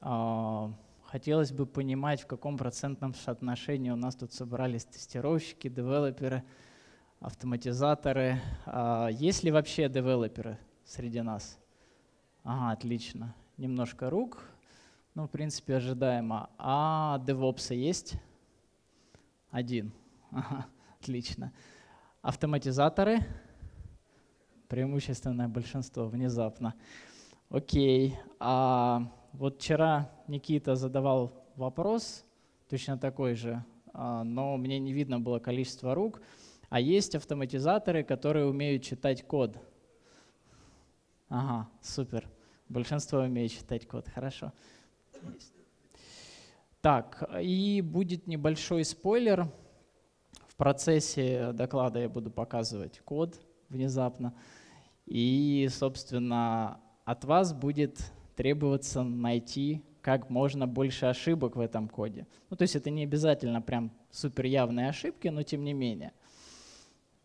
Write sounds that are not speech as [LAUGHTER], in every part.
А, хотелось бы понимать, в каком процентном соотношении у нас тут собрались тестировщики, девелоперы, автоматизаторы. А, есть ли вообще девелоперы среди нас? Ага, отлично. Немножко рук, ну, в принципе, ожидаемо. А DevOps есть? Один. Ага, отлично. Автоматизаторы? Преимущественное большинство, внезапно. Окей. А вот вчера Никита задавал вопрос, точно такой же, а, но мне не видно было количество рук. А есть автоматизаторы, которые умеют читать код. Ага, супер. Большинство умеет читать код, хорошо. Так, и будет небольшой спойлер. В процессе доклада я буду показывать код внезапно. И, собственно, от вас будет требоваться найти как можно больше ошибок в этом коде. Ну, то есть это не обязательно прям супер явные ошибки, но тем не менее.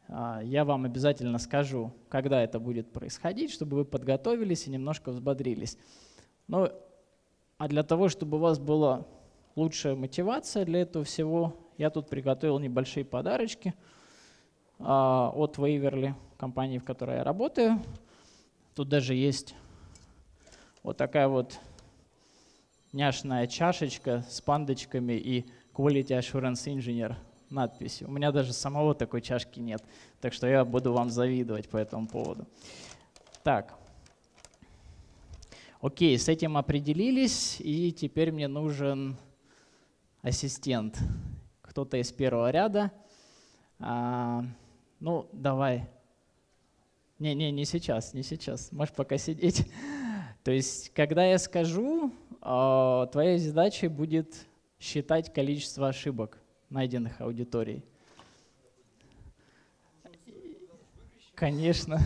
А, я вам обязательно скажу, когда это будет происходить, чтобы вы подготовились и немножко взбодрились. Но, а для того, чтобы у вас была лучшая мотивация для этого всего, я тут приготовил небольшие подарочки а, от Waverly, компании, в которой я работаю. Тут даже есть вот такая вот няшная чашечка с пандочками и Quality Assurance Engineer надписью. У меня даже самого такой чашки нет, так что я буду вам завидовать по этому поводу. Так, окей, с этим определились, и теперь мне нужен ассистент. Кто-то из первого ряда. А, ну, давай. Не-не, не сейчас, не сейчас. Можешь пока сидеть. То есть, когда я скажу, а, твоей задачей будет считать количество ошибок, найденных аудиторией. Конечно.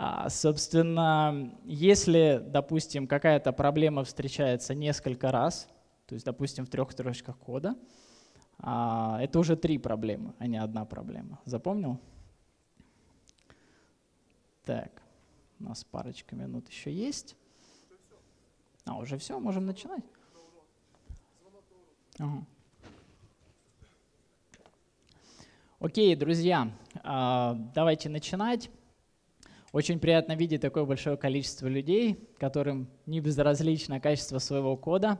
А, собственно, если, допустим, какая-то проблема встречается несколько раз, то есть, допустим, в трех строчках кода, а, это уже три проблемы, а не одна проблема. Запомнил? Так. У нас парочка минут еще есть. А, уже все, можем начинать? Ага. Окей, друзья, а, давайте начинать. Очень приятно видеть такое большое количество людей, которым не безразлично качество своего кода.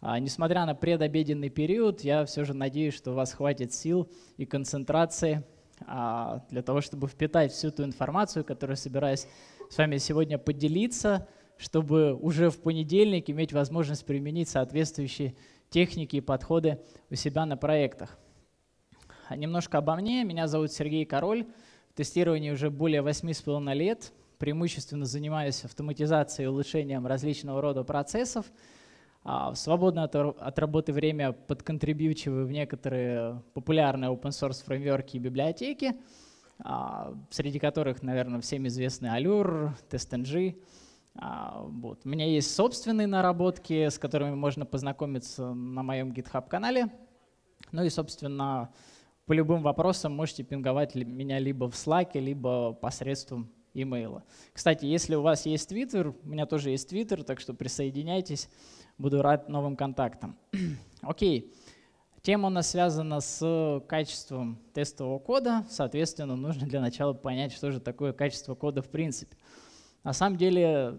А, несмотря на предобеденный период, я все же надеюсь, что у вас хватит сил и концентрации для того, чтобы впитать всю ту информацию, которую собираюсь с вами сегодня поделиться, чтобы уже в понедельник иметь возможность применить соответствующие техники и подходы у себя на проектах. А немножко обо мне. Меня зовут Сергей Король. В тестировании уже более 8,5 лет. Преимущественно занимаюсь автоматизацией и улучшением различного рода процессов – а, в свободное от работы время подконтрибьючиваю в некоторые популярные open source фреймворки и библиотеки, а, среди которых, наверное, всем известны Allure, TestNG. А, вот. У меня есть собственные наработки, с которыми можно познакомиться на моем GitHub-канале. Ну и, собственно, по любым вопросам можете пинговать меня либо в Slack, либо посредством имейла. Кстати, если у вас есть Twitter, у меня тоже есть Twitter, так что присоединяйтесь. Буду рад новым контактам. [CLEARS THROAT] Окей. Тема у нас связана с качеством тестового кода. Соответственно, нужно для начала понять, что же такое качество кода в принципе. На самом деле,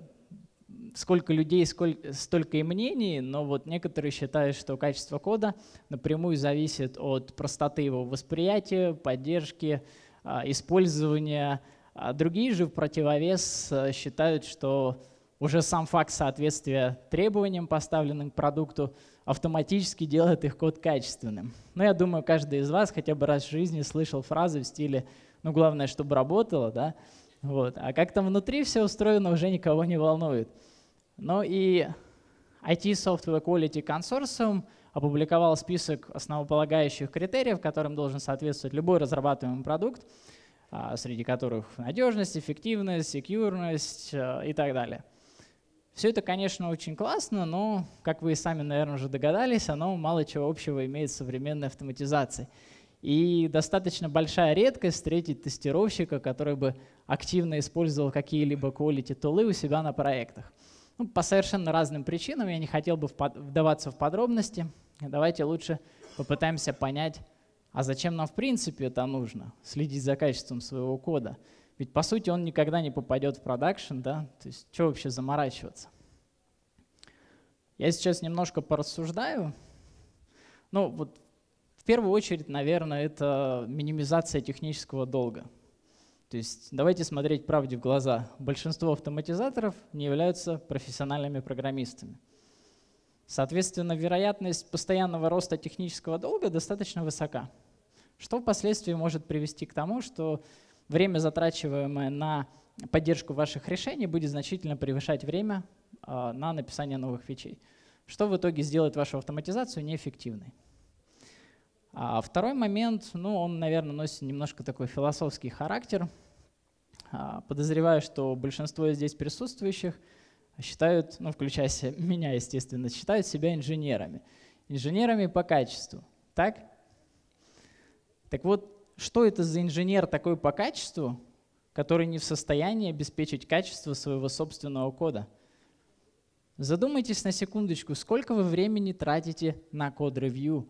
сколько людей, сколько, столько и мнений, но вот некоторые считают, что качество кода напрямую зависит от простоты его восприятия, поддержки, а, использования. А другие же в противовес а, считают, что уже сам факт соответствия требованиям, поставленным к продукту, автоматически делает их код качественным. Но я думаю, каждый из вас хотя бы раз в жизни слышал фразы в стиле «ну главное, чтобы работало», да? Вот. А как там внутри все устроено, уже никого не волнует. Ну и IT Software Quality Consortium опубликовал список основополагающих критериев, которым должен соответствовать любой разрабатываемый продукт, а, среди которых надежность, эффективность, секьюрность и так далее. Все это, конечно, очень классно, но, как вы сами, наверное, уже догадались, оно мало чего общего имеет с современной автоматизацией. И достаточно большая редкость встретить тестировщика, который бы активно использовал какие-либо quality тулы у себя на проектах. Ну, по совершенно разным причинам я не хотел бы вдаваться в подробности. Давайте лучше попытаемся понять, а зачем нам в принципе это нужно, следить за качеством своего кода. Ведь по сути он никогда не попадет в продакшн, да? То есть что вообще заморачиваться? Я сейчас немножко порассуждаю. Ну, вот в первую очередь, наверное, это минимизация технического долга. То есть давайте смотреть правде в глаза. Большинство автоматизаторов не являются профессиональными программистами. Соответственно, вероятность постоянного роста технического долга достаточно высока, что впоследствии может привести к тому, что время, затрачиваемое на поддержку ваших решений, будет значительно превышать время а, на написание новых фичей, что в итоге сделает вашу автоматизацию неэффективной. А второй момент, ну, он, наверное, носит немножко такой философский характер. А, подозреваю, что большинство здесь присутствующих считают, ну, включая [LAUGHS] меня, естественно, считают себя инженерами. Инженерами по качеству. Так? Так вот, что это за инженер такой по качеству, который не в состоянии обеспечить качество своего собственного кода? Задумайтесь на секундочку, сколько вы времени тратите на код-ревью,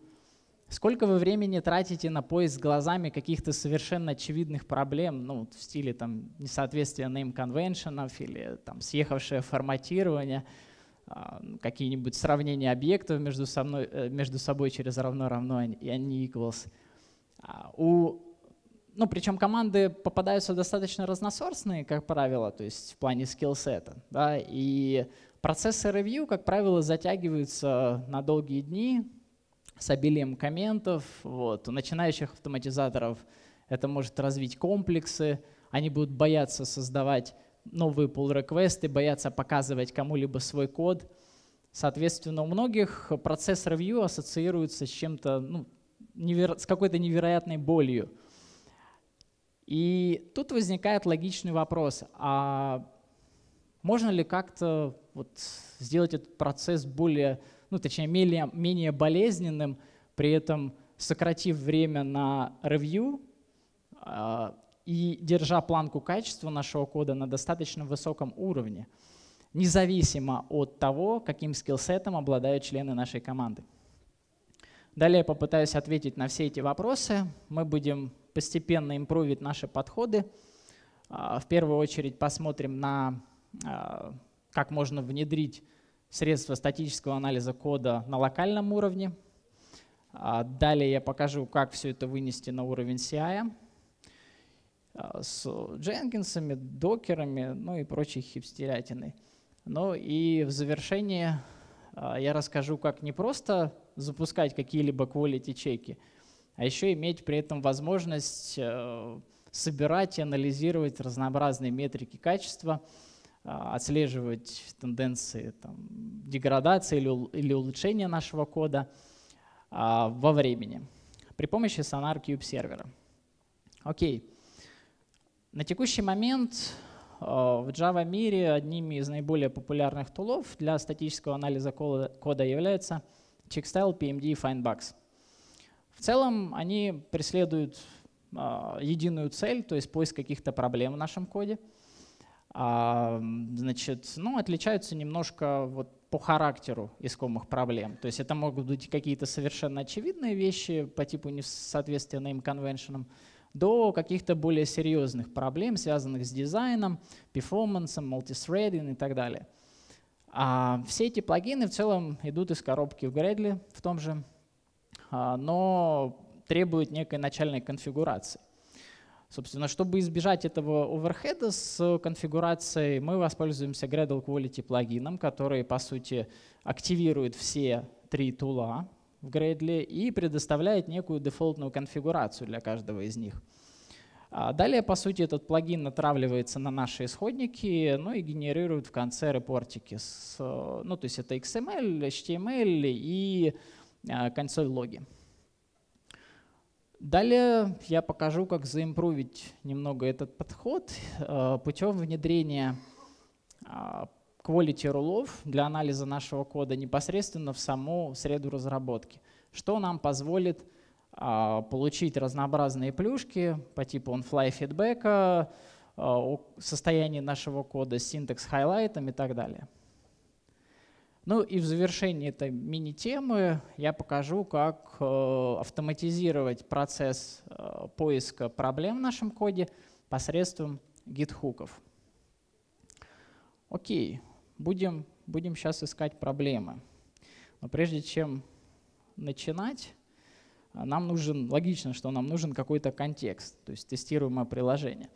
сколько вы времени тратите на поиск глазами каких-то совершенно очевидных проблем, ну, в стиле там, несоответствия name конвеншенов или там, съехавшее форматирование, а, какие-нибудь сравнения объектов между, собой, э, между собой через равно-равно и они equals – а, у, ну, причем команды попадаются достаточно разносорсные, как правило, то есть в плане скиллсета. Да, и процессы ревью, как правило, затягиваются на долгие дни с обилием комментов. Вот. У начинающих автоматизаторов это может развить комплексы, они будут бояться создавать новые pull-реквесты, бояться показывать кому-либо свой код. Соответственно, у многих процесс ревью ассоциируется с чем-то ну, неверо... с какой-то невероятной болью. И тут возникает логичный вопрос, а можно ли как-то вот сделать этот процесс более, ну точнее менее, менее болезненным, при этом сократив время на ревью э, и держа планку качества нашего кода на достаточно высоком уровне, независимо от того, каким скиллсетом обладают члены нашей команды. Далее попытаюсь ответить на все эти вопросы. Мы будем постепенно импровить наши подходы. А, в первую очередь посмотрим на, а, как можно внедрить средства статического анализа кода на локальном уровне. А, далее я покажу, как все это вынести на уровень CI с Дженкинсами, докерами, ну и прочей хипстерятиной. Ну и в завершении я расскажу, как не просто запускать какие-либо quality чеки, а еще иметь при этом возможность э, собирать и анализировать разнообразные метрики качества, э, отслеживать тенденции там, деградации или, или улучшения нашего кода а, во времени при помощи Sonar Cube сервера. Окей. На текущий момент в Java мире одними из наиболее популярных тулов для статического анализа кода является Checkstyle, PMD и Findbugs. В целом они преследуют а, единую цель, то есть поиск каких-то проблем в нашем коде. А, значит, ну, отличаются немножко вот по характеру искомых проблем. То есть это могут быть какие-то совершенно очевидные вещи по типу несоответствия name convention, до каких-то более серьезных проблем, связанных с дизайном, перформансом, мультисрединг и так далее. А все эти плагины в целом идут из коробки в Gradle в том же, а, но требуют некой начальной конфигурации. Собственно, чтобы избежать этого оверхеда с конфигурацией, мы воспользуемся Gradle Quality плагином, который, по сути, активирует все три тула в Gradle и предоставляет некую дефолтную конфигурацию для каждого из них. А далее, по сути, этот плагин натравливается на наши исходники, ну и генерирует в конце репортики. С, ну, то есть это XML, HTML и а, консоль логи. Далее я покажу, как заимпровить немного этот подход а, путем внедрения quality рулов для анализа нашего кода непосредственно в саму среду разработки, что нам позволит а, получить разнообразные плюшки по типу on-fly фидбэка, а, состояние нашего кода, синтекс хайлайтом и так далее. Ну и в завершении этой мини-темы я покажу, как э, автоматизировать процесс э, поиска проблем в нашем коде посредством гитхуков. Окей, будем, будем сейчас искать проблемы. Но прежде чем начинать, нам нужен, логично, что нам нужен какой-то контекст, то есть тестируемое приложение.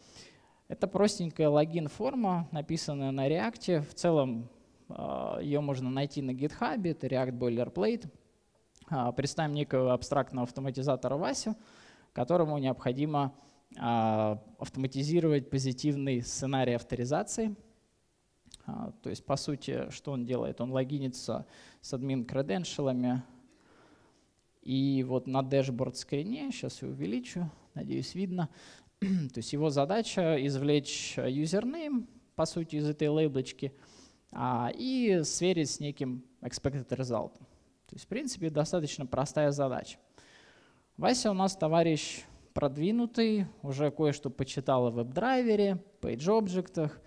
Это простенькая логин-форма, написанная на React. В целом а, Ее можно найти на GitHub, это React Boilerplate. А, представим некого абстрактного автоматизатора Васю, которому необходимо а, автоматизировать позитивный сценарий авторизации. То есть, по сути, что он делает? Он логинится с admin credential ами. И вот на dashboard screen е, сейчас я увеличу, надеюсь, видно. [CLEARS THROAT] То есть его задача извлечь username, по сути, из этой лейблочки – а, и сверить с неким expected result. То есть, в принципе, достаточно простая задача. Вася у нас товарищ продвинутый, уже кое-что почитал в WebDriver е, page- объектах,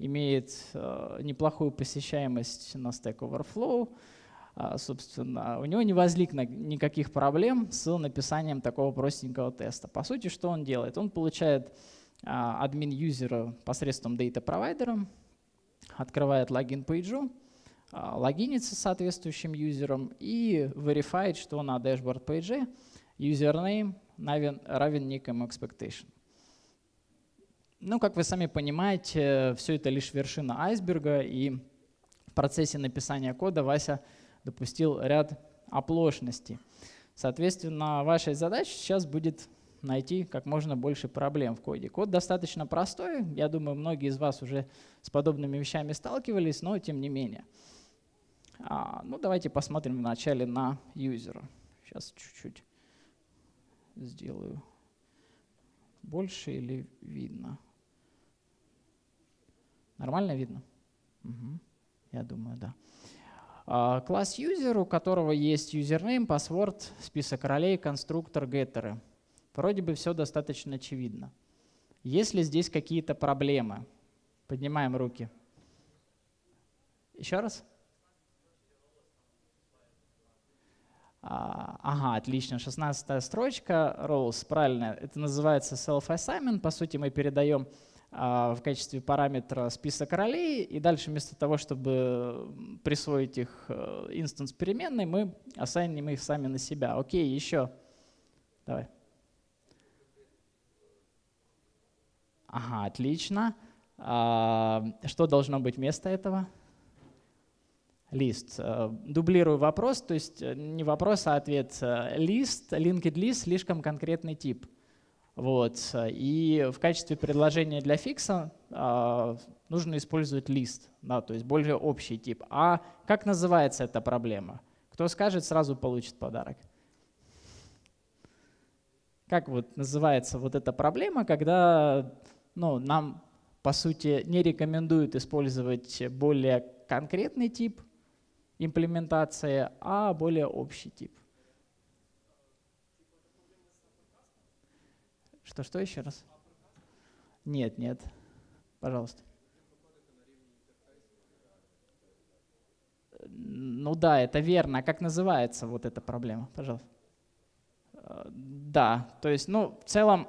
имеет э, неплохую посещаемость на Stack Overflow. А, собственно, у него не возникло никаких проблем с написанием такого простенького теста. По сути, что он делает? Он получает а, admin user а посредством data провайдера, открывает login page у, а, логинится с соответствующим юзером и верифает, что на dashboard пейдже username равен, равен некому expectation. Ну, как вы сами понимаете, все это лишь вершина айсберга, и в процессе написания кода Вася допустил ряд оплошностей. Соответственно, вашей задачей сейчас будет найти как можно больше проблем в коде. Код достаточно простой, я думаю, многие из вас уже с подобными вещами сталкивались, но тем не менее. А, ну, давайте посмотрим вначале на юзера. Сейчас чуть-чуть сделаю больше или видно. Нормально видно? Угу. Я думаю, да. А, класс юзер, у которого есть username, password, список ролей, конструктор, геттеры – Вроде бы все достаточно очевидно. Есть ли здесь какие-то проблемы? Поднимаем руки. Еще раз? А, ага, отлично. 16 строчка, roles, правильно. Это называется self-assignment. По сути, мы передаем в качестве параметра список ролей, и дальше вместо того, чтобы присвоить их э, инстанс переменной, мы ассайним их сами на себя. Окей, еще. Давай. Ага, отлично. А, что должно быть вместо этого? Лист. Э, дублирую вопрос, то есть э, не вопрос, а ответ. Лист, linked list слишком конкретный тип. Вот. И в качестве предложения для фикса а, нужно использовать лист, да, то есть более общий тип. А как называется эта проблема? Кто скажет, сразу получит подарок. Как вот называется вот эта проблема, когда ну, нам, по сути, не рекомендуют использовать более конкретный тип имплементации, а более общий тип. Что, что еще раз? Нет, нет. Пожалуйста. Ну да, это верно. А как называется вот эта проблема? Пожалуйста. Э, да, то есть, ну, в целом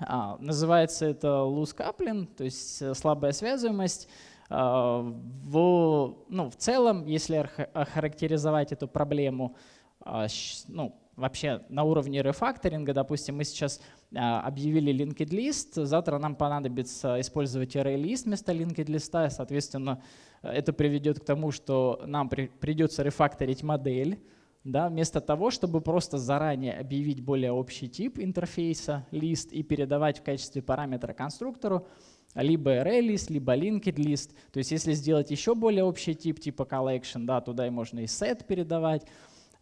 а, называется это loose coupling, то есть э, слабая связываемость. А, в, ну, в целом, если охарактеризовать эту проблему а, ну, вообще на уровне рефакторинга, допустим, мы сейчас объявили linked list, завтра нам понадобится использовать array list вместо linked list, соответственно, это приведет к тому, что нам при, придется рефакторить модель, да, вместо того, чтобы просто заранее объявить более общий тип интерфейса, лист, и передавать в качестве параметра конструктору либо array list, либо linked list. То есть если сделать еще более общий тип, типа collection, да, туда и можно и set передавать.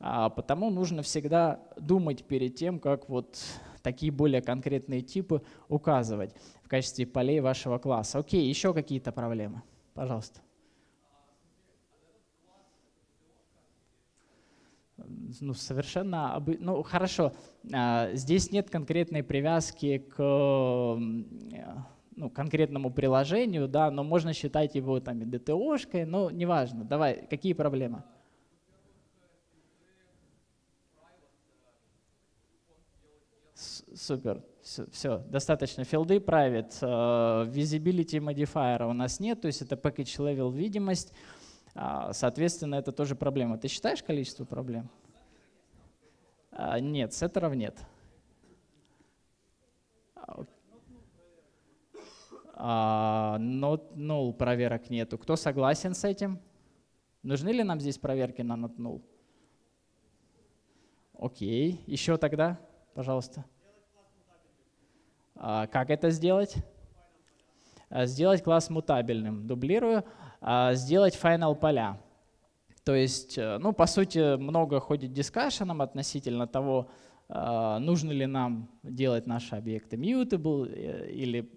А, потому нужно всегда думать перед тем, как вот такие более конкретные типы указывать в качестве полей вашего класса. Окей, еще какие-то проблемы? Пожалуйста. ну, совершенно... Ну, хорошо, а, здесь нет конкретной привязки к ну, конкретному приложению, да, но можно считать его там и DTO-шкой, но неважно. Давай, какие проблемы? Супер. Все, все, достаточно. Филды private, uh, visibility modifier у нас нет, то есть это package level видимость. Uh, соответственно, это тоже проблема. Ты считаешь количество проблем? Uh, нет, сеттеров нет. Uh, not null проверок нету. Кто согласен с этим? Нужны ли нам здесь проверки на not null? Окей. Еще тогда, пожалуйста. А, как это сделать? А, сделать класс мутабельным. Дублирую. А, сделать final поля. То есть, э, ну, по сути, много ходит дискашеном относительно того, нужно ли нам делать наши объекты mutable э, или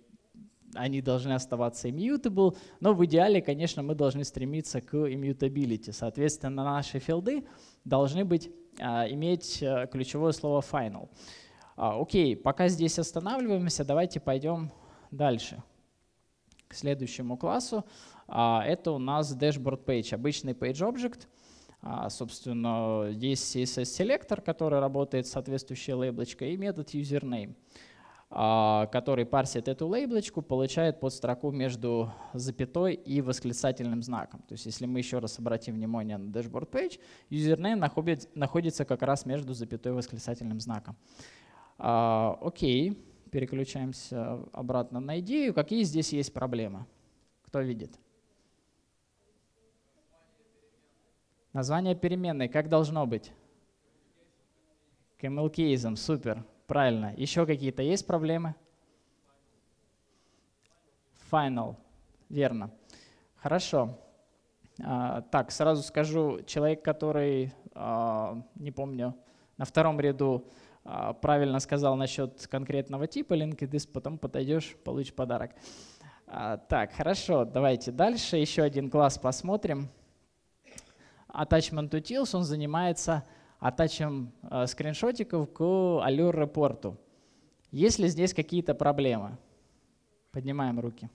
они должны оставаться immutable, но в идеале, конечно, мы должны стремиться к immutability. Соответственно, наши филды должны быть, иметь э, ключевое слово final. А, окей, пока здесь останавливаемся, давайте пойдем дальше к следующему классу. А, это у нас dashboard page, обычный page object. А, собственно, есть CSS селектор, который работает с соответствующей лейблочкой, и метод username, который парсит эту лейблочку, получает под строку между запятой и восклицательным знаком. То есть если мы еще раз обратим внимание на dashboard page, username находится как раз между запятой и восклицательным знаком. А, окей, переключаемся обратно на идею. Какие здесь есть проблемы? Кто видит? Название переменной, как должно быть? Camel супер, правильно. Еще какие-то есть проблемы? Final, верно. Хорошо. А, так, сразу скажу, человек, который, а, не помню, на втором ряду правильно сказал насчет конкретного типа LinkedIn, потом подойдешь, получишь подарок. А, так, хорошо, давайте дальше. Еще один класс посмотрим. Attachment Utils, он занимается атачем а, скриншотиков к Allure репорту. Есть ли здесь какие-то проблемы? Поднимаем руки.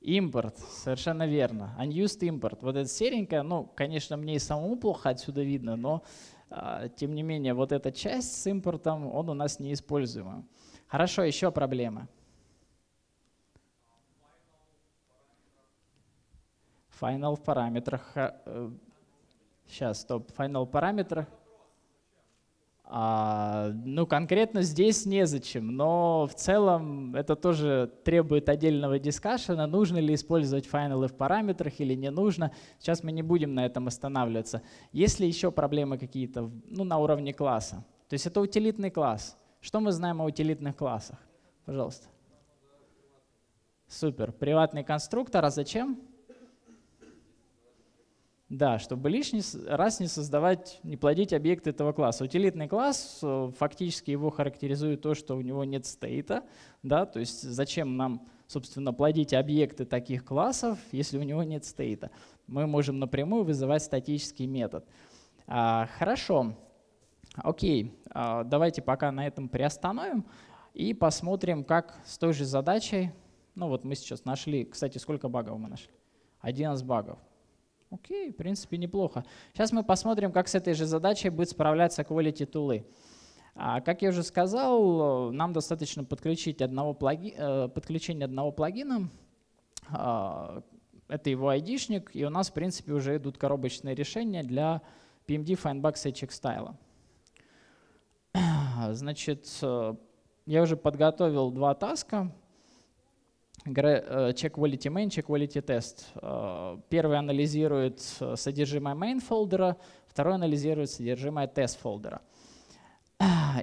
Импорт, совершенно верно. Unused import. Вот эта серенькая, ну, конечно, мне и самому плохо отсюда видно, но а, тем не менее, вот эта часть с импортом, он у нас неиспользуемый. Хорошо, еще проблема. Final в параметрах. Сейчас, э, стоп. Final в параметрах. А, ну, конкретно здесь незачем, но в целом это тоже требует отдельного дискашена, нужно ли использовать файналы в параметрах или не нужно. Сейчас мы не будем на этом останавливаться. Есть ли еще проблемы какие-то ну, на уровне класса? То есть это утилитный класс. Что мы знаем о утилитных классах? Пожалуйста. Супер. Приватный конструктор, а зачем? Да, чтобы лишний раз не создавать, не плодить объект этого класса. Утилитный класс, э, фактически его характеризует то, что у него нет стейта. Да, то есть зачем нам, собственно, плодить объекты таких классов, если у него нет стейта? Мы можем напрямую вызывать статический метод. А, хорошо, окей, а, давайте пока на этом приостановим и посмотрим, как с той же задачей, ну вот мы сейчас нашли, кстати, сколько багов мы нашли? 11 багов. Окей, в принципе, неплохо. Сейчас мы посмотрим, как с этой же задачей будет справляться Quality Tool. А, как я уже сказал, нам достаточно подключить одного плаги, э, подключение одного плагина. А, это его айдишник, и у нас, в принципе, уже идут коробочные решения для PMD Findbox и Checkstyle. Значит, э, я уже подготовил два таска. Э, check quality main, check quality test. Э, первый анализирует э, содержимое main фолдера, второй анализирует содержимое test фолдера.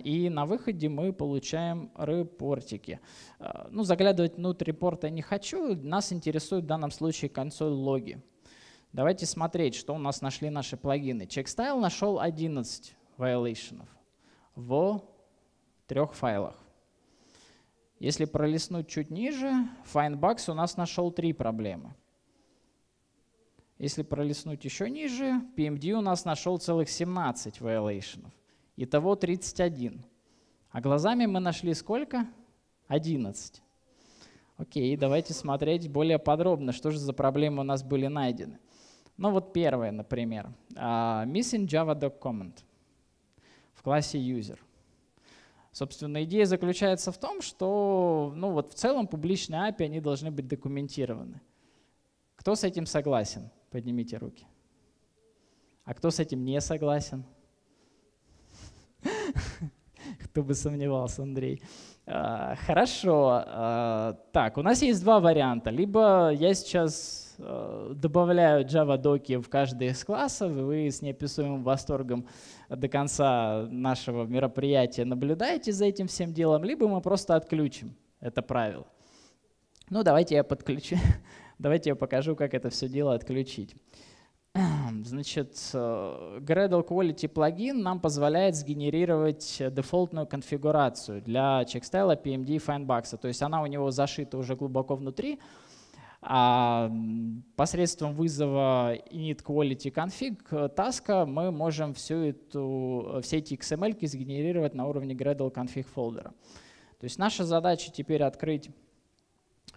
И на выходе мы получаем репортики. Ну, заглядывать внутрь репорта не хочу, нас интересует в данном случае консоль логи. Давайте смотреть, что у нас нашли наши плагины. CheckStyle нашел 11 violations в трех файлах. Если пролистнуть чуть ниже, Findbox у нас нашел три проблемы. Если пролистнуть еще ниже, PMD у нас нашел целых 17 violations. Итого 31. А глазами мы нашли сколько? 11. Окей, давайте смотреть более подробно, что же за проблемы у нас были найдены. Ну вот первое, например. Uh, missing Java Comment в классе user. Собственно, идея заключается в том, что ну вот в целом публичные API они должны быть документированы. Кто с этим согласен? Поднимите руки. А кто с этим не согласен? [LAUGHS] Кто бы сомневался, Андрей. А, хорошо. А, так, у нас есть два варианта. Либо я сейчас добавляю Java доки в каждый из классов, и вы с неописуемым восторгом до конца нашего мероприятия наблюдаете за этим всем делом, либо мы просто отключим это правило. Ну, давайте я подключу. [LAUGHS] Давайте я покажу, как это все дело отключить. [CLEARS THROAT] Значит, э, Gradle Quality плагин нам позволяет сгенерировать дефолтную конфигурацию для checkstyle PMD Findbox. То есть она у него зашита уже глубоко внутри. А посредством вызова init quality config таска мы можем всю эту, все эти XML сгенерировать на уровне Gradle config фолдера. То есть наша задача теперь открыть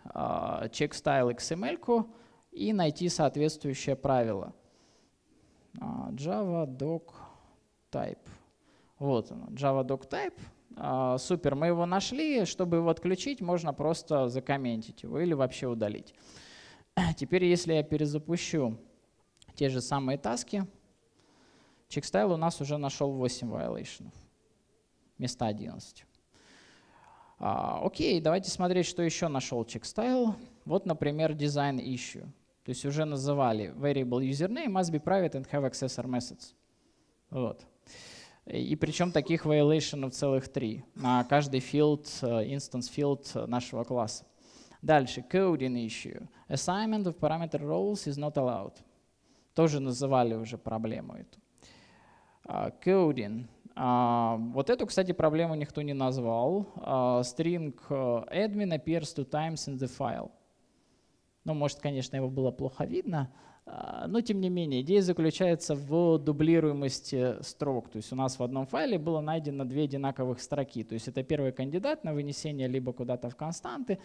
checkstyle XML и найти соответствующее правило. А, Java doc type. Вот оно, Java doc type. А, супер, мы его нашли. Чтобы его отключить, можно просто закомментить его или вообще удалить. [CLEARS THROAT] Теперь, если я перезапущу те же самые таски, checkstyle у нас уже нашел 8 violation вместо 11. А, окей, давайте смотреть, что еще нашел checkstyle. Вот, например, design issue. То есть уже называли variable username must be private and have accessor methods. Вот. И причем таких violation целых три на каждый field, э, instance field нашего класса. Дальше, coding issue. Assignment of parameter roles is not allowed. Тоже называли уже проблему эту. Uh, coding. Uh, вот эту, кстати, проблему никто не назвал. Uh, string admin appears two times in the file. Ну, может, конечно, его было плохо видно, а, но тем не менее, идея заключается в дублируемости строк. То есть у нас в одном файле было найдено две одинаковых строки. То есть это первый кандидат на вынесение либо куда-то в константы,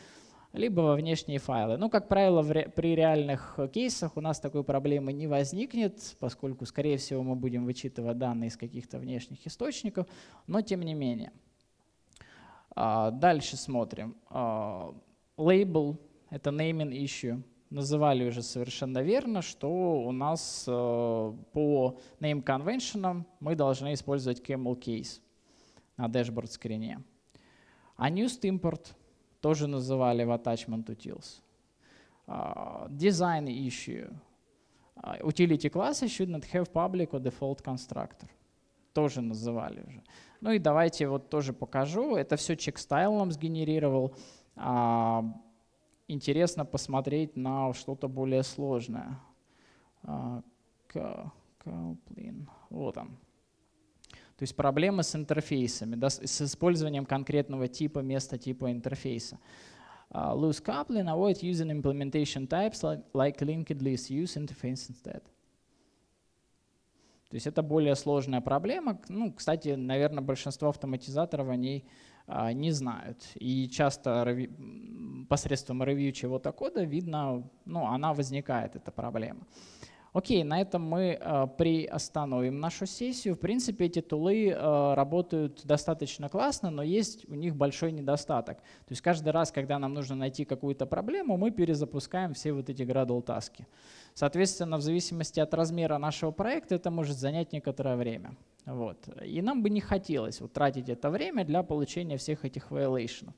либо во внешние файлы. Ну, как правило, ре при реальных кейсах у нас такой проблемы не возникнет, поскольку, скорее всего, мы будем вычитывать данные из каких-то внешних источников, но тем не менее. А, дальше смотрим. А, label это naming issue. Называли уже совершенно верно, что у нас э, по name convention мы должны использовать camel case на dashboard скрине. Unused import тоже называли в attachment utils. Uh, design issue. Uh, utility classes should not have public or default constructor. Тоже называли уже. Ну и давайте вот тоже покажу. Это все чекстайл нам сгенерировал. Интересно посмотреть на что-то более сложное. Коплин. Вот он. То есть проблемы с интерфейсами, да, с использованием конкретного типа вместо типа интерфейса. Uh, loose coupling, avoid using implementation types like, like linked list, use interface instead. То есть это более сложная проблема. Ну, кстати, наверное, большинство автоматизаторов о ней а, не знают. И часто посредством ревью чего-то кода видно, ну, она возникает, эта проблема. Окей, на этом мы э, приостановим нашу сессию. В принципе, эти тулы э, работают достаточно классно, но есть у них большой недостаток. То есть каждый раз, когда нам нужно найти какую-то проблему, мы перезапускаем все вот эти Gradle таски. Соответственно, в зависимости от размера нашего проекта это может занять некоторое время. Вот. И нам бы не хотелось вот, тратить это время для получения всех этих violation.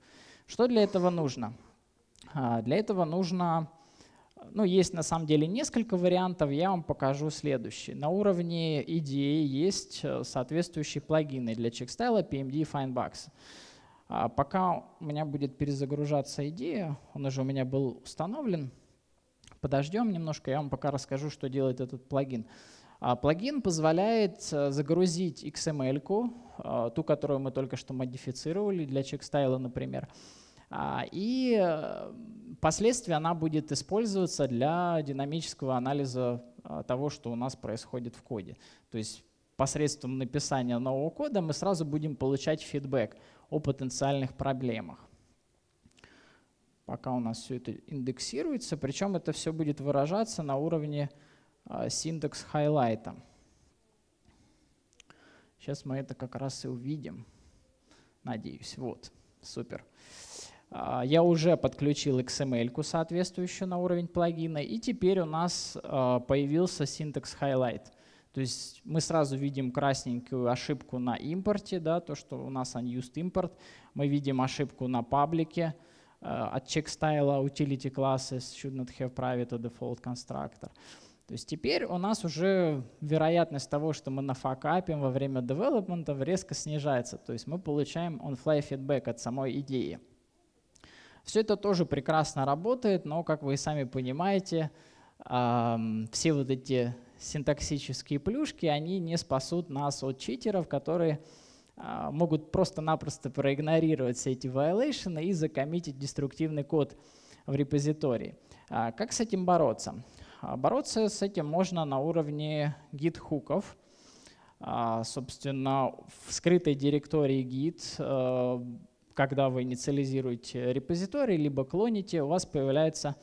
Что для этого нужно? А, для этого нужно, ну, есть на самом деле несколько вариантов, я вам покажу следующий. На уровне идеи есть э, соответствующие плагины для чекстайла PMD Findbox. А пока у меня будет перезагружаться идея, он уже у меня был установлен, подождем немножко, я вам пока расскажу, что делает этот плагин. А, плагин позволяет э, загрузить XML, а, ту, которую мы только что модифицировали для чекстайла, например, а, и э, впоследствии она будет использоваться для динамического анализа того, что у нас происходит в коде. То есть посредством написания нового кода мы сразу будем получать фидбэк о потенциальных проблемах. пока у нас все это индексируется. Причем это все будет выражаться на уровне синтекс хайлайта. Сейчас мы это как раз и увидим. Надеюсь. Вот. Супер. А, я уже подключил XML соответствующую на уровень плагина, и теперь у нас а, появился синтекс highlight. То есть мы сразу видим красненькую ошибку на импорте, да, то, что у нас unused import. Мы видим ошибку на паблике а, от check style utility classes should not have private or default constructor. То есть теперь у нас уже вероятность того, что мы нафакапим во время девелопмента резко снижается. То есть мы получаем on-fly feedback от самой идеи. Все это тоже прекрасно работает, но, как вы и сами понимаете, все вот эти синтаксические плюшки, они не спасут нас от читеров, которые а, могут просто-напросто проигнорировать все эти violation и закоммитить деструктивный код в репозитории. А, как с этим бороться? А, бороться с этим можно на уровне git-хуков. Собственно, в скрытой директории git когда вы инициализируете репозиторий, либо клоните, у вас появляется,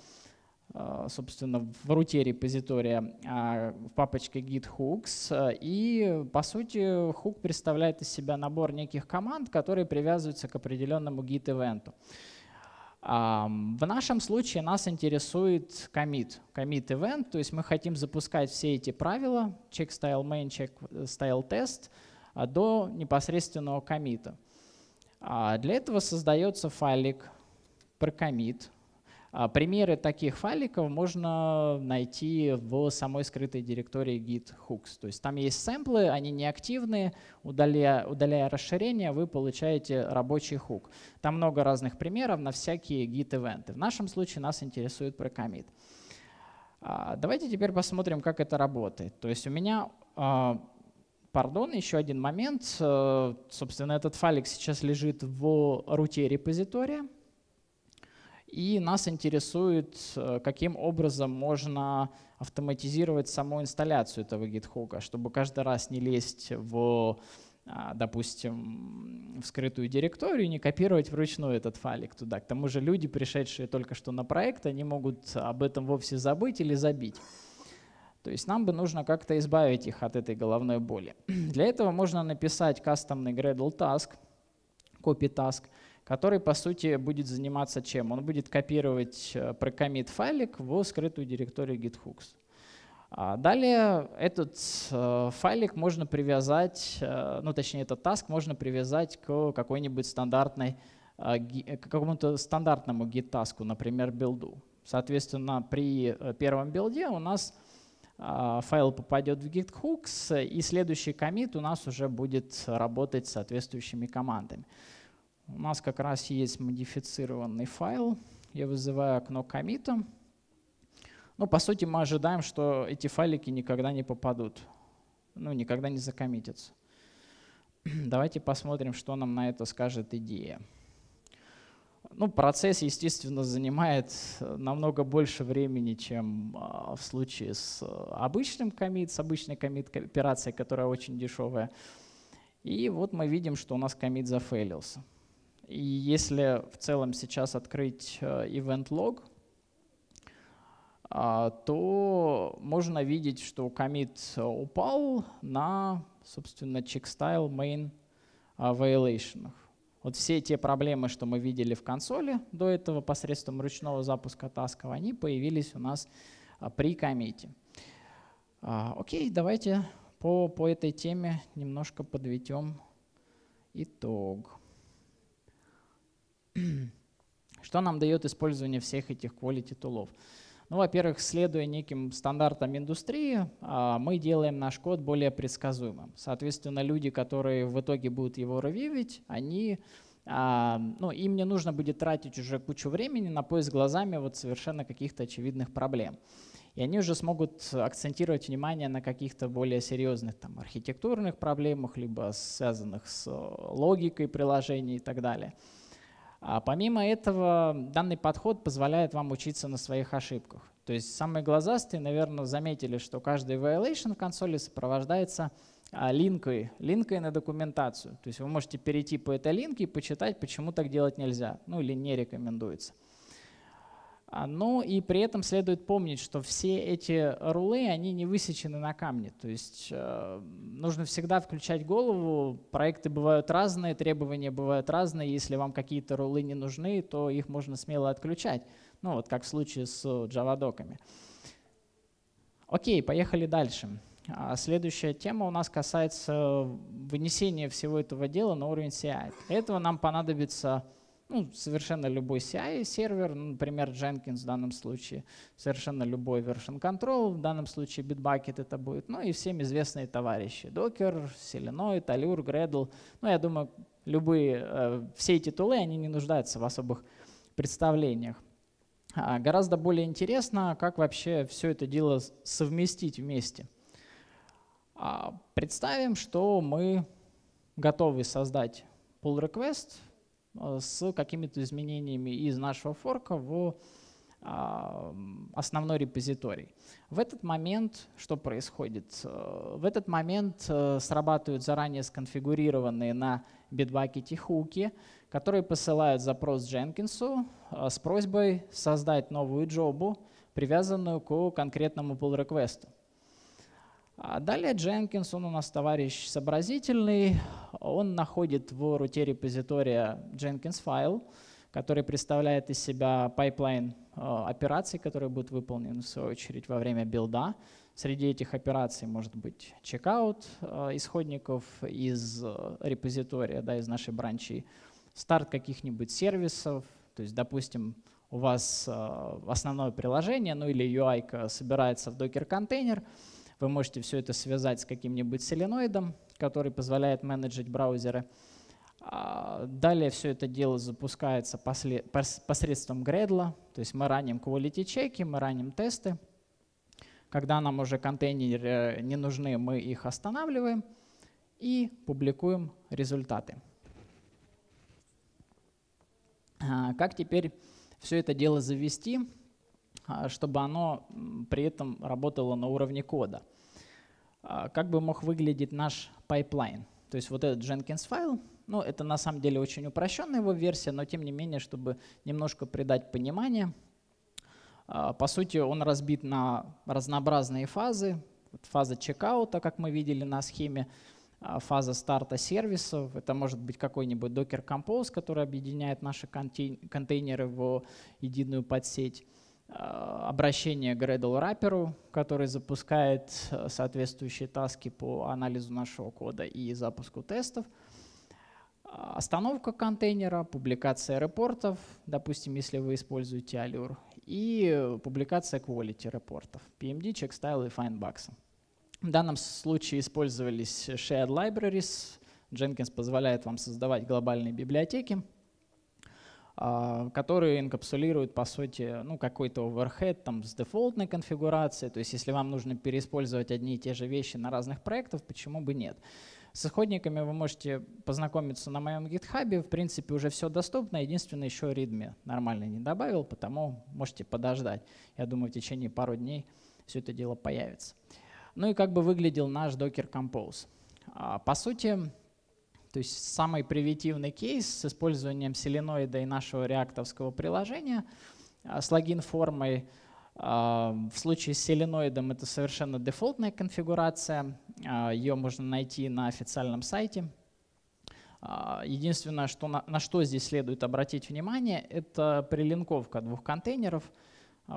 э, собственно, в руте репозитория а, в папочке git hooks. И, по сути, hook представляет из себя набор неких команд, которые привязываются к определенному git-ивенту. В нашем случае нас интересует commit, commit event, то есть мы хотим запускать все эти правила, check style main, check style test, а, до непосредственного комита. А, для этого создается файлик prcommit. А, примеры таких файликов можно найти в самой скрытой директории git hooks. То есть там есть сэмплы, они неактивные. Удаляя, удаляя расширение, вы получаете рабочий хук. Там много разных примеров на всякие git-ивенты. В нашем случае нас интересует prcommit. А, давайте теперь посмотрим, как это работает. То есть у меня Пардон, еще один момент. Э, собственно, этот файлик сейчас лежит в руте репозитория. И нас интересует, э, каким образом можно автоматизировать саму инсталляцию этого GitHub, чтобы каждый раз не лезть в, а, допустим, в скрытую директорию не копировать вручную этот файлик туда. К тому же люди, пришедшие только что на проект, они могут об этом вовсе забыть или забить. То есть нам бы нужно как-то избавить их от этой головной боли. [CLEARS THROAT] Для этого можно написать кастомный Gradle task, copy task, который по сути будет заниматься чем? Он будет копировать э, прокомит файлик в скрытую директорию githooks. А далее этот э, файлик можно привязать, э, ну точнее этот task можно привязать к какой-нибудь стандартной, к какому-то стандартному git-таску, например, билду. Соответственно, при первом билде у нас файл попадет в githooks, и следующий комит у нас уже будет работать с соответствующими командами. У нас как раз есть модифицированный файл. Я вызываю окно комита. Ну, по сути, мы ожидаем, что эти файлики никогда не попадут, ну, никогда не закоммитятся. [CLEARS THROAT] Давайте посмотрим, что нам на это скажет идея. Ну, процесс, естественно, занимает э, намного больше времени, чем а, в случае с э, обычным комит, с обычной комит операцией, которая очень дешевая. И вот мы видим, что у нас комит зафейлился. И если в целом сейчас открыть э, event log, а, то можно видеть, что комит упал на, собственно, checkstyle main а, violation. Вот все те проблемы, что мы видели в консоли до этого посредством ручного запуска тасков, они появились у нас при комите. А, окей, давайте по, по этой теме немножко подведем итог. [CLEARS THROAT] Что нам дает использование всех этих quality тулов? Ну, во-первых, следуя неким стандартам индустрии, а, мы делаем наш код более предсказуемым. Соответственно, люди, которые в итоге будут его ревьюить, они а, ну, им не нужно будет тратить уже кучу времени на поиск глазами вот совершенно каких-то очевидных проблем. И они уже смогут акцентировать внимание на каких-то более серьезных там, архитектурных проблемах, либо связанных с логикой приложений и так далее. А помимо этого, данный подход позволяет вам учиться на своих ошибках. То есть самые глазастые, наверное, заметили, что каждый violation в консоли сопровождается а, линкой, линкой на документацию. То есть вы можете перейти по этой линке и почитать, почему так делать нельзя, ну или не рекомендуется. Ну и при этом следует помнить, что все эти рулы, они не высечены на камне. То есть э, нужно всегда включать голову. Проекты бывают разные, требования бывают разные. Если вам какие-то рулы не нужны, то их можно смело отключать. Ну вот как в случае с Java-доками. Окей, поехали дальше. А следующая тема у нас касается вынесения всего этого дела на уровень CI. Для этого нам понадобится ну, совершенно любой CI-сервер, ну, например, Jenkins в данном случае, совершенно любой version control, в данном случае Bitbucket это будет, ну и всем известные товарищи, Docker, Selenoid, Allure, Gradle, ну я думаю, любые, э, все эти тулы, они не нуждаются в особых представлениях. А гораздо более интересно, как вообще все это дело совместить вместе. А представим, что мы готовы создать pull request, с какими-то изменениями из нашего форка в а, основной репозиторий. В этот момент что происходит? Э, в этот момент э, срабатывают заранее сконфигурированные на Bitbucket хуки, которые посылают запрос Дженкинсу с просьбой создать новую джобу, привязанную к конкретному pull request у а далее Jenkins, он у нас товарищ сообразительный, он находит в root е репозитория Jenkins файл, который представляет из себя пайплайн э, операций, которые будут выполнены в свою очередь во время билда. Среди этих операций может быть checkout э, исходников из э, репозитория, да, из нашей branch и, старт каких-нибудь сервисов, то есть, допустим, у вас основное приложение, ну или UI собирается в докер-контейнер, вы можете все это связать с каким-нибудь соленоидом, который позволяет менеджить браузеры. А, далее все это дело запускается посредством Gradle, то есть мы раним quality чеки, мы раним тесты. Когда нам уже контейнеры не нужны, мы их останавливаем и публикуем результаты. А, как теперь все это дело завести, чтобы оно при этом работало на уровне кода? А, как бы мог выглядеть наш пайплайн. То есть вот этот Jenkins файл, ну это на самом деле очень упрощенная его версия, но тем не менее, чтобы немножко придать понимание, а, по сути он разбит на разнообразные фазы. Фаза чекаута, как мы видели на схеме, а, фаза старта сервисов. Это может быть какой-нибудь Docker Compose, который объединяет наши контейнеры в единую подсеть. Э, обращение к Gradle Wrapper, который запускает э, соответствующие таски по анализу нашего кода и запуску тестов. Э, остановка контейнера, публикация репортов, допустим, если вы используете Allure, и публикация quality репортов, PMD, checkstyle и findbugs. В данном случае использовались shared libraries. Jenkins позволяет вам создавать глобальные библиотеки, которые инкапсулируют, по сути, ну, какой-то overhead там, с дефолтной конфигурацией. То есть если вам нужно переиспользовать одни и те же вещи на разных проектах, почему бы нет? С исходниками вы можете познакомиться на моем GitHub. В принципе, уже все доступно. Единственное, еще readme нормально не добавил, потому можете подождать. Я думаю, в течение пару дней все это дело появится. Ну и как бы выглядел наш Docker Compose. А, по сути, то есть самый привитивный кейс с использованием селеноида и нашего реактовского приложения а, с логин-формой. А, в случае с селеноидом это совершенно дефолтная конфигурация. А, Ее можно найти на официальном сайте. Единственное, что на, на что здесь следует обратить внимание, это прилинковка двух контейнеров –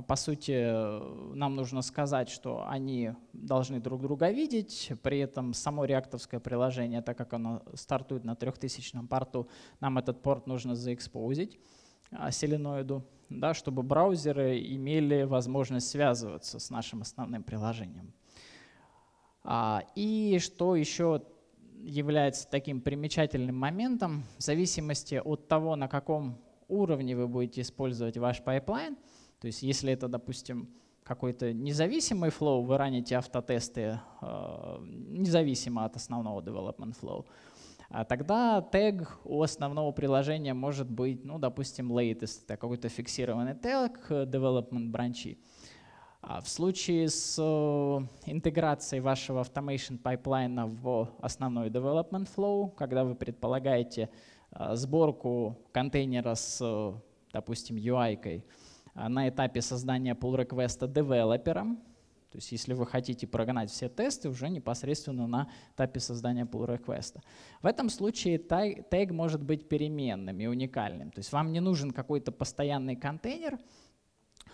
по сути, нам нужно сказать, что они должны друг друга видеть, при этом само реактовское приложение, так как оно стартует на 3000 порту, нам этот порт нужно заэкспозить а, селеноиду, да, чтобы браузеры имели возможность связываться с нашим основным приложением. А, и что еще является таким примечательным моментом, в зависимости от того, на каком уровне вы будете использовать ваш пайплайн – то есть если это, допустим, какой-то независимый flow, вы run ите автотесты э, независимо от основного development flow, а тогда тег у основного приложения может быть, ну, допустим, latest, это какой-то фиксированный тег development branch и. А в случае с э, интеграцией вашего automation пайплайна в основной development flow, когда вы предполагаете э, сборку контейнера с, допустим, UI-кой, на этапе создания pull request девелопером. То есть если вы хотите прогнать все тесты уже непосредственно на этапе создания pull request. В этом случае тег может быть переменным и уникальным. То есть вам не нужен какой-то постоянный контейнер, а,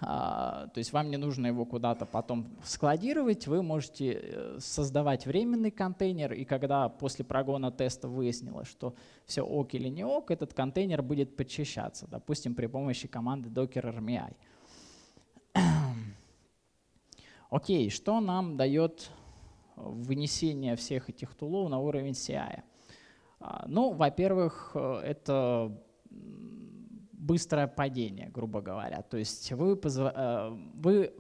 то есть вам не нужно его куда-то потом складировать, вы можете э, создавать временный контейнер, и когда после прогона теста выяснилось, что все ок или не ок, этот контейнер будет подчищаться, допустим, при помощи команды docker RMI. [CLEARS THROAT] Окей, что нам дает вынесение всех этих тулов на уровень CI? А, ну, во-первых, э, это быстрое падение, грубо говоря. То есть вы, э, вы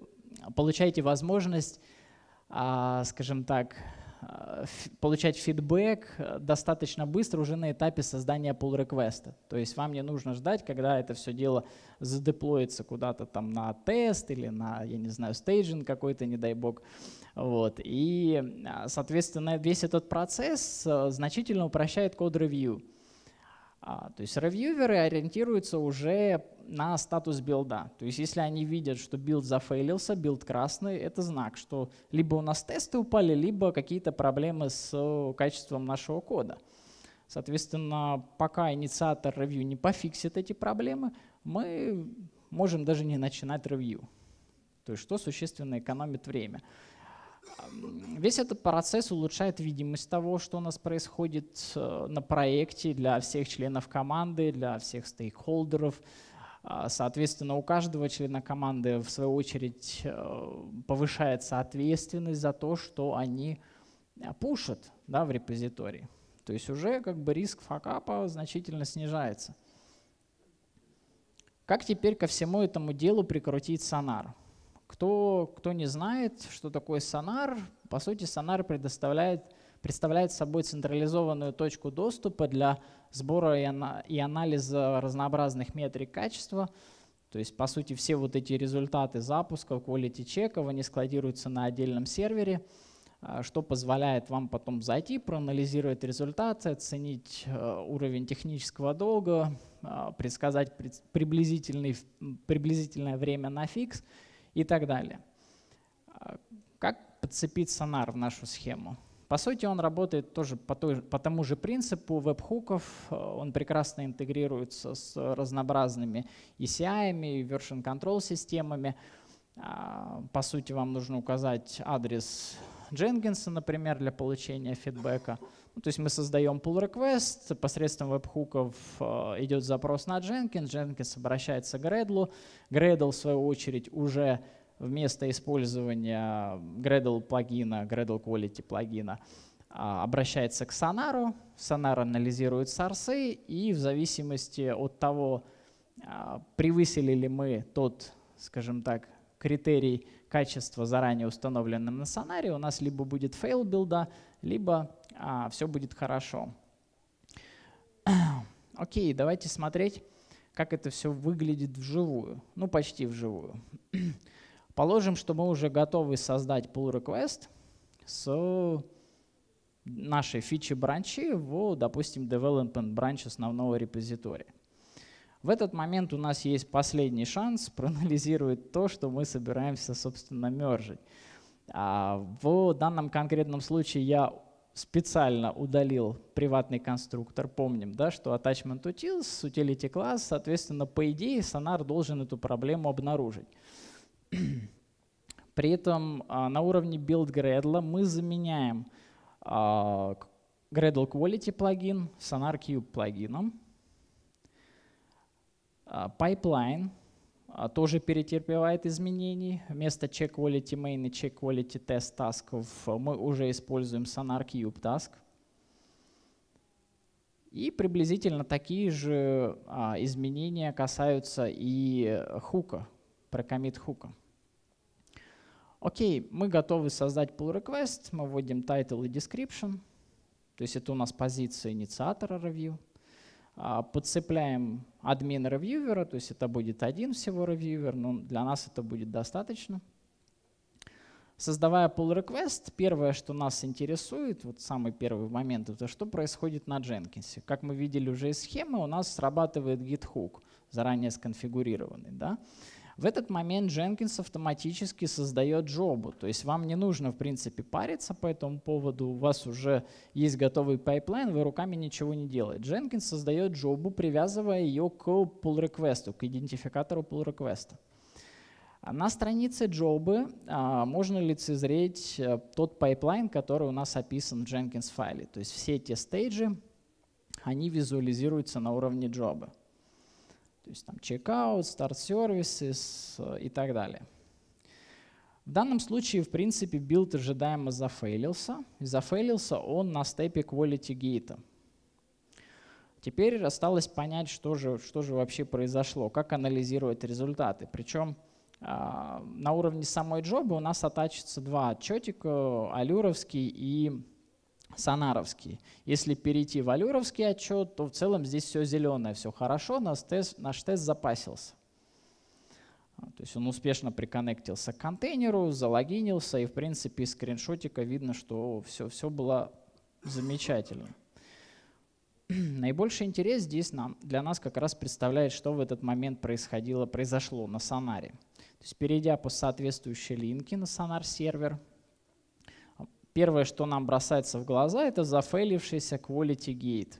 получаете возможность, а, скажем так, э, получать фидбэк достаточно быстро уже на этапе создания pull request а То есть вам не нужно ждать, когда это все дело задеплоится куда-то там на тест или на, я не знаю, staging какой-то, не дай бог. Вот. И, соответственно, весь этот процесс э, значительно упрощает код-ревью. А, то есть ревьюверы ориентируются уже на статус билда. То есть если они видят, что билд зафейлился, билд красный, это знак, что либо у нас тесты упали, либо какие-то проблемы с качеством нашего кода. Соответственно, пока инициатор ревью не пофиксит эти проблемы, мы можем даже не начинать ревью. То есть что существенно экономит время. Весь этот процесс улучшает видимость того, что у нас происходит э, на проекте для всех членов команды, для всех стейкхолдеров. А, соответственно, у каждого члена команды, в свою очередь, э, повышается ответственность за то, что они э, пушат да, в репозитории. То есть уже как бы риск факапа значительно снижается. Как теперь ко всему этому делу прикрутить сонар? Кто, кто не знает, что такое сонар, по сути, сонар предоставляет, представляет собой централизованную точку доступа для сбора и анализа разнообразных метрик качества. То есть, по сути, все вот эти результаты запуска, quality чеков, они складируются на отдельном сервере, а, что позволяет вам потом зайти, проанализировать результаты, оценить э, уровень технического долга, а, предсказать приблизительный, приблизительное время на фикс – и так далее. А, как подцепить сонар в нашу схему? По сути, он работает тоже по, той, по тому же принципу веб-хуков. Он прекрасно интегрируется с разнообразными ECI, version control системами. А, по сути, вам нужно указать адрес Jenkins, например, для получения фидбэка. Ну, то есть мы создаем pull request, посредством веб-хуков э, идет запрос на Jenkins, Jenkins обращается к Gradle, Gradle в свою очередь уже вместо использования Gradle плагина, Gradle Quality плагина, а, обращается к Sonar, Sonar анализирует сорсы и в зависимости от того, а, превысили ли мы тот, скажем так, критерий качества, заранее установленным на Sonar, у нас либо будет fail билда, либо а, все будет хорошо. [CLEARS THROAT] Окей, давайте смотреть, как это все выглядит вживую. Ну, почти вживую. [CLEARS THROAT] Положим, что мы уже готовы создать pull request с нашей фичи бранчи в, допустим, development branch основного репозитория. В этот момент у нас есть последний шанс [LAUGHS] проанализировать то, что мы собираемся, собственно, мержить. А в данном конкретном случае я специально удалил приватный конструктор. Помним, да, что attachment utils, utility class, соответственно, по идее, Sonar должен эту проблему обнаружить. [CLEARS THROAT] При этом а, на уровне build Gradle мы заменяем а, Gradle Quality плагин Sonar Cube плагином. А, тоже перетерпевает изменений. Вместо check quality main и check quality test тасков мы уже используем Sonar Cube Task. И приблизительно такие же а, изменения касаются и хука, прокомит хука. Окей, мы готовы создать pull request, мы вводим title и description, то есть это у нас позиция инициатора review. А, подцепляем админ ревьювера, то есть это будет один всего ревьювер, но для нас это будет достаточно. Создавая pull request, первое, что нас интересует, вот самый первый момент, это что происходит на Jenkins. Как мы видели уже из схемы, у нас срабатывает git hook, заранее сконфигурированный. Да? В этот момент Jenkins автоматически создает джобу. То есть вам не нужно, в принципе, париться по этому поводу. У вас уже есть готовый пайплайн, вы руками ничего не делаете. Jenkins создает джобу, привязывая ее к pull request, к идентификатору pull request. На странице джобы а, можно лицезреть а, тот пайплайн, который у нас описан в Jenkins файле. То есть все те stage и, они визуализируются на уровне джобы. То есть там services э, и так далее. В данном случае, в принципе, билд ожидаемо зафейлился. И зафейлился он на step е quality gate. Теперь осталось понять, что же, что же вообще произошло, как анализировать результаты. Причем а, на уровне самой джобы у нас от attach атся два отчетика, алюровский и Сонаровский. Если перейти в алюровский отчет, то в целом здесь все зеленое, все хорошо, наш тест, наш тест запасился. А, то есть он успешно приконнектился к контейнеру, залогинился, и в принципе из скриншотика видно, что все, все было замечательно. [CLEARS THROAT] Наибольший интерес здесь нам, для нас как раз представляет, что в этот момент происходило, произошло на Сонаре. То есть перейдя по соответствующей линке на Sonar сервер, Первое, что нам бросается в глаза, это зафейлившийся quality gate.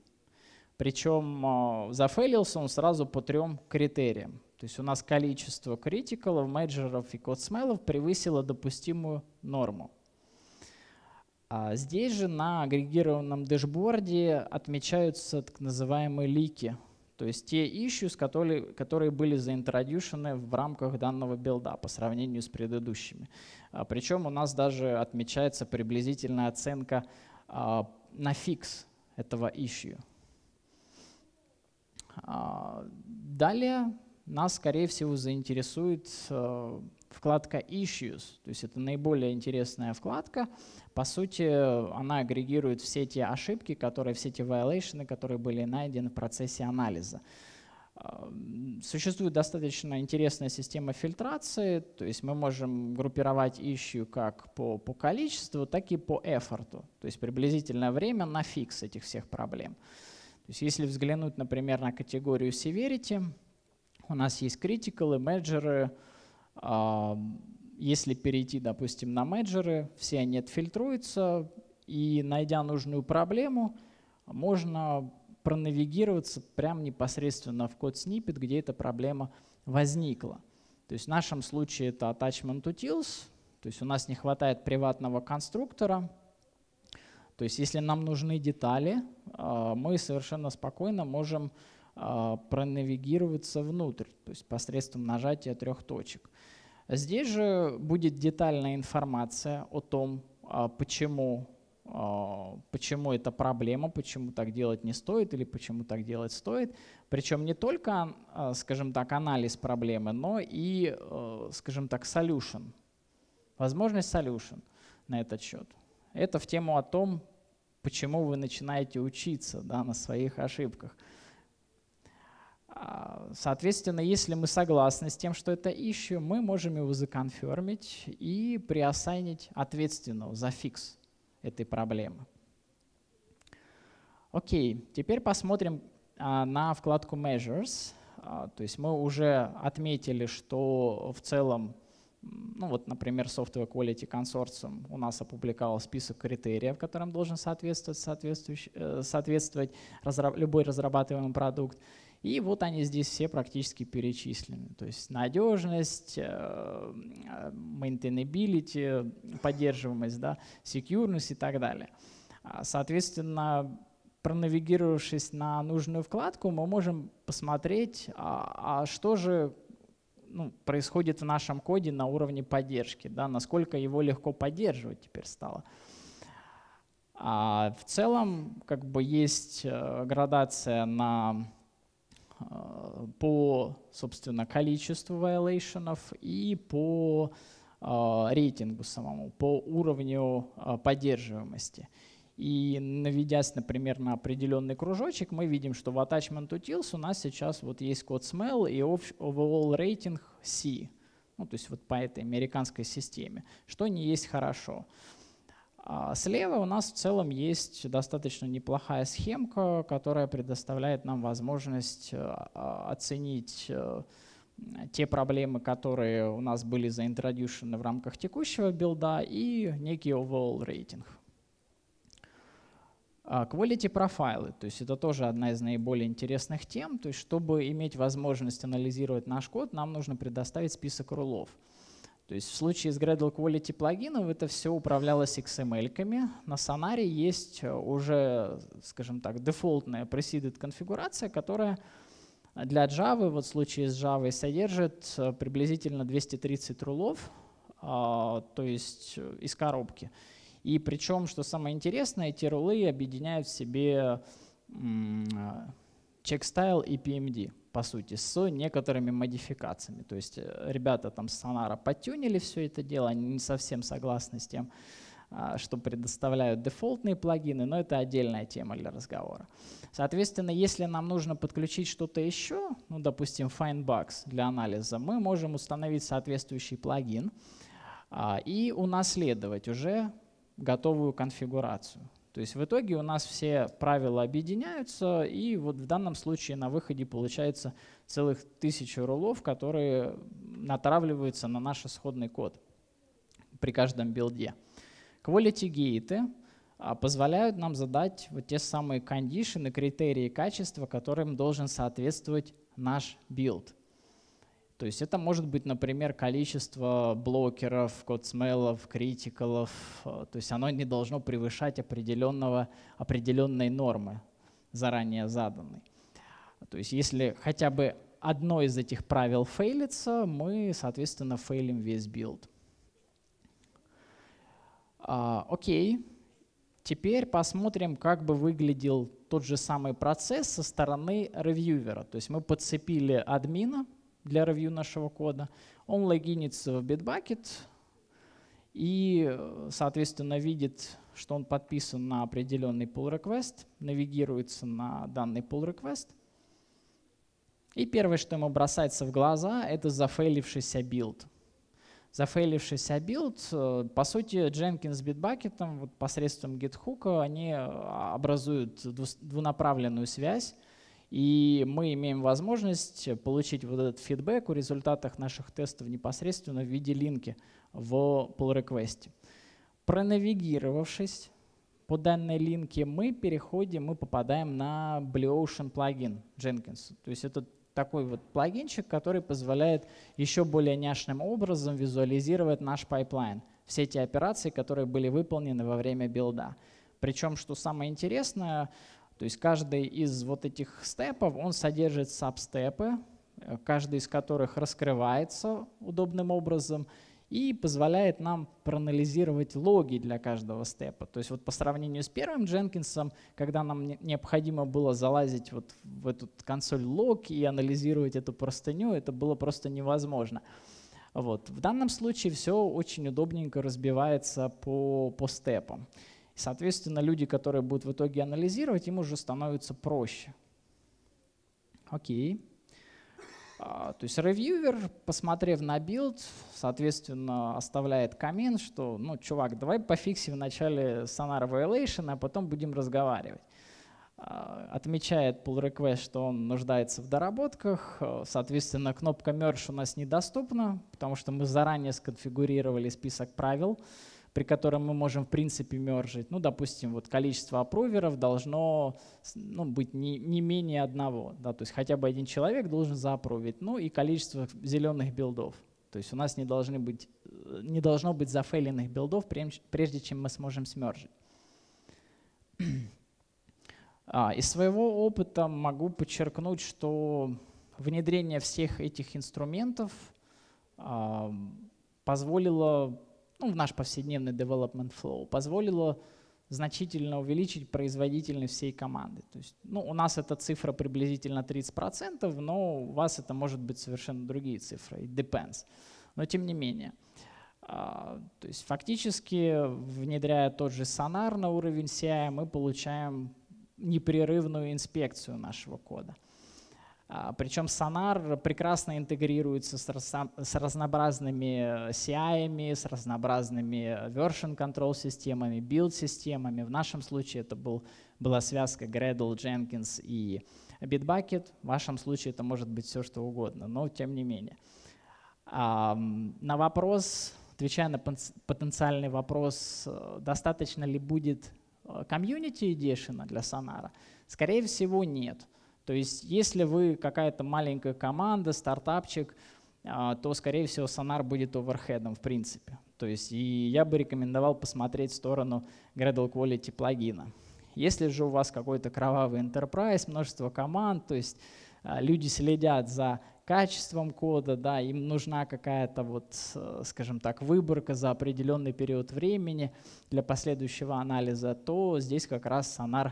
Причем а, зафейлился он сразу по трем критериям. То есть у нас количество критикалов, менеджеров и код-смелов превысило допустимую норму. А здесь же на агрегированном дэшборде отмечаются так называемые лики то есть те issues, которые, которые были заинтродюшены в рамках данного билда по сравнению с предыдущими. А, Причем у нас даже отмечается приблизительная оценка а, на фикс этого issue. А, далее нас, скорее всего, заинтересует вкладка Issues, то есть это наиболее интересная вкладка. По сути, она агрегирует все те ошибки, которые, все те violations, которые были найдены в процессе анализа. А, существует достаточно интересная система фильтрации, то есть мы можем группировать issue как по, по количеству, так и по эфорту, то есть приблизительное время на фикс этих всех проблем. То есть если взглянуть, например, на категорию severity, у нас есть critical, менеджеры, если перейти, допустим, на менеджеры, все они отфильтруются, и найдя нужную проблему, можно пронавигироваться прямо непосредственно в код снипет, где эта проблема возникла. То есть в нашем случае это attachment utils, то есть у нас не хватает приватного конструктора. То есть если нам нужны детали, а, мы совершенно спокойно можем а, пронавигироваться внутрь, то есть посредством нажатия трех точек. Здесь же будет детальная информация о том, а, почему, а, почему это проблема, почему так делать не стоит или почему так делать стоит. Причем не только, скажем так, анализ проблемы, но и, скажем так, solution, возможность solution на этот счет. Это в тему о том, почему вы начинаете учиться да, на своих ошибках. А, соответственно, если мы согласны с тем, что это issue, мы можем его законфермить и приосайнить ответственного за фикс этой проблемы. Окей, теперь посмотрим а, на вкладку Measures. А, то есть мы уже отметили, что в целом, ну вот, например, Software Quality Consortium у нас опубликовал список критериев, которым должен соответствовать, э, соответствовать разраб любой разрабатываемый продукт. И вот они здесь все практически перечислены. То есть надежность, э, maintainability, поддерживаемость, да, security и так далее. А, соответственно, пронавигировавшись на нужную вкладку, мы можем посмотреть, а, а что же ну, происходит в нашем коде на уровне поддержки, да, насколько его легко поддерживать теперь стало. А в целом как бы есть э, градация на по, собственно, количеству violations и по э, рейтингу самому, по уровню э, поддерживаемости. И наведясь, например, на определенный кружочек, мы видим, что в Attachment Utils у нас сейчас вот есть код smell и overall rating C. Ну, то есть вот по этой американской системе, что не есть хорошо. А слева у нас в целом есть достаточно неплохая схемка, которая предоставляет нам возможность э, а, оценить э, те проблемы, которые у нас были заинтродюшены в рамках текущего билда и некий overall рейтинг. А, quality профайлы, то есть это тоже одна из наиболее интересных тем. То есть чтобы иметь возможность анализировать наш код, нам нужно предоставить список рулов. То есть в случае с Gradle Quality плагинов это все управлялось XML-ками. На Sonar есть уже, скажем так, дефолтная preceded конфигурация, которая для Java, вот в случае с Java, содержит приблизительно 230 рулов, а, то есть из коробки. И причем, что самое интересное, эти рулы объединяют в себе checkstyle и PMD, по сути, с некоторыми модификациями. То есть э, ребята там с Sonara подтюнили все это дело, они не совсем согласны с тем, а, что предоставляют дефолтные плагины, но это отдельная тема для разговора. Соответственно, если нам нужно подключить что-то еще, ну, допустим, Findbugs для анализа, мы можем установить соответствующий плагин а, и унаследовать уже готовую конфигурацию. То есть в итоге у нас все правила объединяются, и вот в данном случае на выходе получается целых тысячу рулов, которые натравливаются на наш исходный код при каждом билде. Quality gate ы а, позволяют нам задать вот те самые condition ы, критерии качества, которым должен соответствовать наш билд. То есть это может быть, например, количество blocker ов, code smell ов, critical ов. Э, то есть оно не должно превышать определенного, определенной нормы, заранее заданной. То есть если хотя бы одно из этих правил фейлится, мы, соответственно, фейлим весь билд. А, окей. Теперь посмотрим, как бы выглядел тот же самый процесс со стороны ревьювера. То есть мы подцепили админа, для ревью нашего кода. Он логинится в Bitbucket и, соответственно, видит, что он подписан на определенный pull request, навигируется на данный pull request. И первое, что ему бросается в глаза, это зафейлившийся билд. Зафейлившийся билд, э, по сути, Jenkins с Bitbucket вот посредством Git hook они образуют двунаправленную связь и мы имеем возможность получить вот этот фидбэк о результатах наших тестов непосредственно в виде link и в pull request. Пронавигировавшись по данной link е, мы переходим, мы попадаем на Blue Ocean плагин Jenkins. То есть это такой вот плагинчик, который позволяет еще более няшным образом визуализировать наш пайплайн. Все те операции, которые были выполнены во время билда. Причем, что самое интересное, то есть каждый из вот этих step ов, он содержит substep ы, э, каждый из которых раскрывается удобным образом и позволяет нам проанализировать логи для каждого step а. То есть вот по сравнению с первым Дженкинсом, когда нам необходимо было залазить вот в эту console log и анализировать эту простыню, это было просто невозможно. Вот. В данном случае все очень удобненько разбивается по, по step ам. Соответственно, люди, которые будут в итоге анализировать, им уже становится проще. Окей. А, то есть ревьювер, посмотрев на билд, соответственно, оставляет коммент, что, ну, чувак, давай пофиксим вначале sonar violation, а потом будем разговаривать. А, отмечает pull request, что он нуждается в доработках. Соответственно, кнопка merge у нас недоступна, потому что мы заранее сконфигурировали список правил, при котором мы можем в принципе мержить. Ну, допустим, вот количество аппруверов должно ну, быть не, не менее одного. Да, то есть хотя бы один человек должен заапрувить. Ну и количество зеленых билдов. То есть у нас не, должны быть, не должно быть зафейленных билдов, прежде чем мы сможем смержить. [CLEARS THROAT] А, из своего опыта могу подчеркнуть, что внедрение всех этих инструментов а, позволило ну, в наш повседневный development flow, позволило значительно увеличить производительность всей команды. То есть, ну, у нас эта цифра приблизительно 30%, но у вас это может быть совершенно другие цифры, it depends. Но тем не менее. А, то есть фактически, внедряя тот же сонар на уровень CI, мы получаем непрерывную инспекцию нашего кода. А, Причем Sonar прекрасно интегрируется с, разнообразными CI, с разнообразными version control системами, build системами. В нашем случае это был, была связка Gradle, Jenkins и Bitbucket, в вашем случае это может быть все что угодно, но тем не менее. На вопрос, отвечая на потенциальный вопрос, э, достаточно ли будет э, комьюнити Edition для Сонара, скорее всего нет. То есть если вы какая-то маленькая команда, стартапчик, а, то, скорее всего, Sonar будет оверхедом в принципе. То есть и я бы рекомендовал посмотреть в сторону Gradle Quality плагина. Если же у вас какой-то кровавый enterprise, множество команд, то есть а, люди следят за качеством кода, да, им нужна какая-то вот, э, скажем так, выборка за определенный период времени для последующего анализа, то здесь как раз Sonar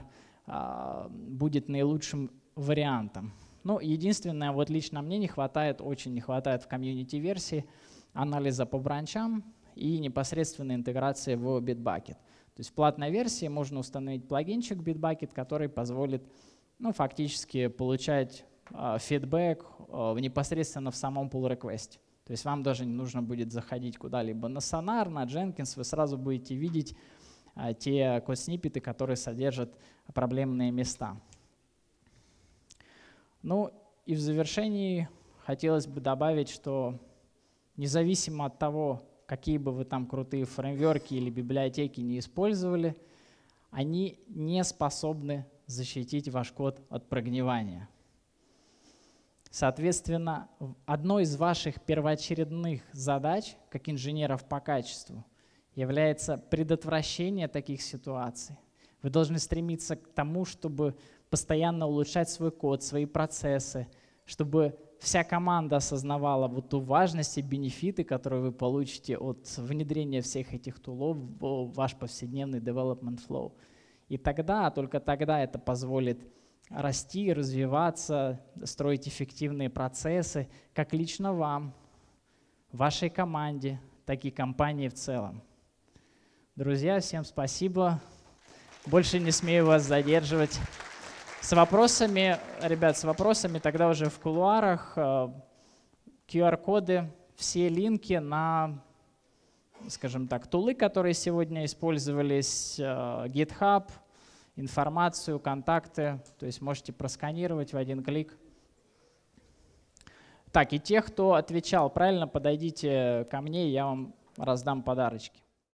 а, будет наилучшим вариантом. Ну, единственное, вот лично мне не хватает, очень не хватает в комьюнити-версии анализа по бранчам и непосредственной интеграции в Bitbucket. То есть в платной версии можно установить плагинчик Bitbucket, который позволит ну, фактически получать э, фидбэк э, непосредственно в самом pull request. То есть вам даже не нужно будет заходить куда-либо на Sonar, на Jenkins, вы сразу будете видеть э, те код-сниппеты, которые содержат проблемные места. Ну и в завершении хотелось бы добавить, что независимо от того, какие бы вы там крутые фреймверки или библиотеки не использовали, они не способны защитить ваш код от прогнивания. Соответственно, одной из ваших первоочередных задач, как инженеров по качеству, является предотвращение таких ситуаций. Вы должны стремиться к тому, чтобы постоянно улучшать свой код, свои процессы, чтобы вся команда осознавала вот ту важность и бенефиты, которые вы получите от внедрения всех этих тулов в ваш повседневный development flow. И тогда, только тогда это позволит расти, развиваться, строить эффективные процессы, как лично вам, вашей команде, так и компании в целом. Друзья, всем спасибо. Больше не смею вас задерживать. С вопросами, ребят, с вопросами тогда уже в кулуарах QR-коды, э, все линки на, скажем так, тулы, которые сегодня использовались, э, GitHub, информацию, контакты, то есть можете просканировать в один клик. Так, и тех, кто отвечал правильно, подойдите ко мне, я вам раздам подарочки.